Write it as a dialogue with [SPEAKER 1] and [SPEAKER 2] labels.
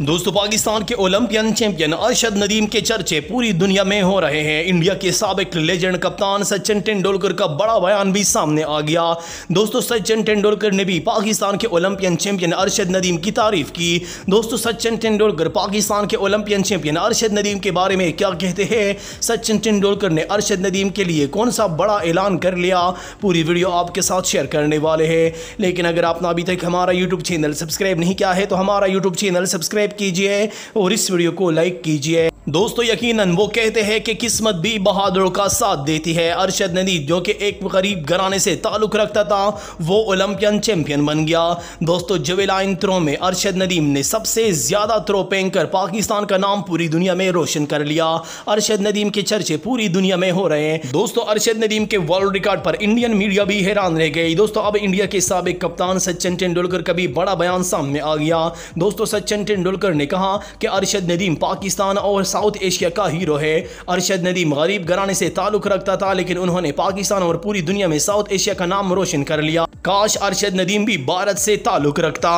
[SPEAKER 1] दोस्तों, पाकिस्तान के Olympian champion Arshad Nadeem के चर्चे पूरी दुनिया में हो रहे हैं। इंडिया के सबक लेजेंड कप्तान सचिन तेंदुलकर का बड़ा बयान भी सामने आ गया। दोस्तों, सचिन तेंदुलकर ने भी पाकिस्तान के ओलंपियन चैंपियन अरशद नदीम की तारीफ़ की। दोस्तों, सचिन तेंदुलकर पाकिस्तान के ओलंपियन चैंपियन अरशद नदीम के बारे में क्या कहते हैं? सचिन तेंदुलकर ने अरशद नदीम के लिए कौन सा बड़ा ऐलान कर लिया? पूरी वीडियो आपके साथ शेयर करने वाले हैं। लेकिन अगर आपने अभी तक हमारा यूट्यूब चैनल सब्सक्राइब नहीं किया है तो हमारा यूट्यूब चैनल सब्सक्राइब कीजिए और इस वीडियो को लाइक कीजिए। दोस्तों, यकीनन वो कहते हैं कि किस्मत भी बहादुरों का साथ देती है। अरशद नदीम जो कि एक गरीब घराने से ताल्लुक़ रखता था, वो ओलंपियन चैंपियन बन गया। दोस्तों, जवेलाइन थ्रो में अरशद नदीम ने सबसे ज़्यादा थ्रो फेंक कर पाकिस्तान का नाम पूरी दुनिया में रोशन कर लिया। अरशद नदीम के चर्चे पूरी दुनिया में हो रहे हैं। दोस्तों, अरशद नदीम के वर्ल्ड रिकॉर्ड पर इंडियन मीडिया भी हैरान रह गई दोस्तों, अब इंडिया के सबक कप्तान सचिन तेंदुलकर का भी बड़ा बयान सामने आ गया। दोस्तों, सचिन तेंदुलकर ने कहा कि अरशद नदीम पाकिस्तान और साउथ एशिया का हीरो है। अरशद नदीम गरीब घराने से ताल्लुक रखता था, लेकिन उन्होंने पाकिस्तान और पूरी दुनिया में साउथ एशिया का नाम रोशन कर लिया। काश अरशद नदीम भी भारत से ताल्लुक रखता।